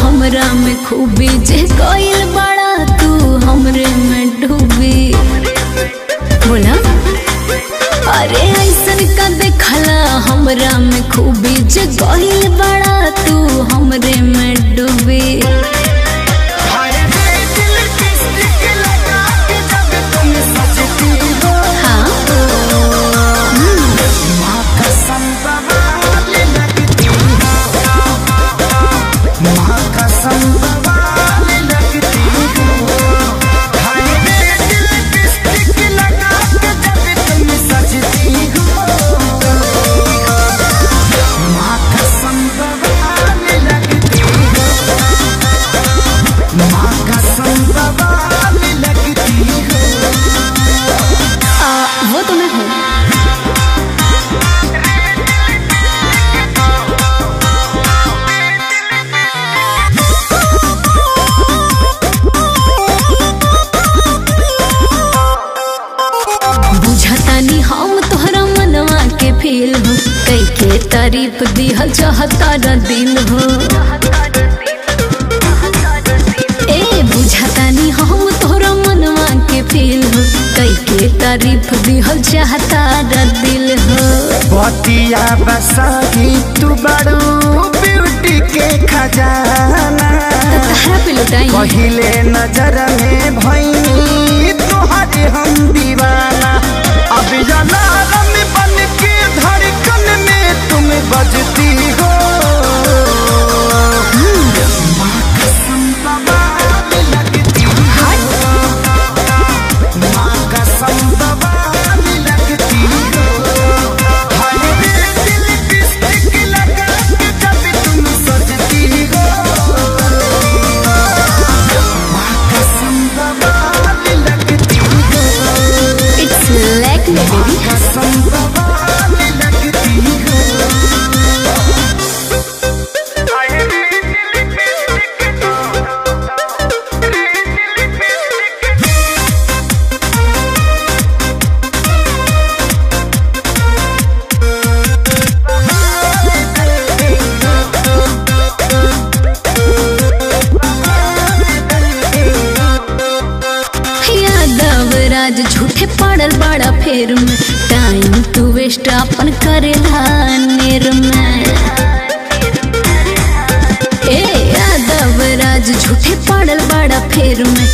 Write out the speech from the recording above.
हमरा में खूबी जे कोयल बड़ा तू हमरे में डूबी। का देखला हमरा में खूबी जे बड़ा तू। के तारीफ़ दिहल चाहता न दिल हो। ए बुझतानी हम तोहरा मनवा के फील हो। कई के तारीफ़ दिहल चाहता न दिल हो। बतिया बसाही तू बड़ू ब्यूटी के खजाना। पे नज़र में भैनी राज झूठे पड़ल बड़ा फेर में। टाइम तू वेस्ट अपन ए, यादव, राज झूठे पड़ल बड़ा फेर में।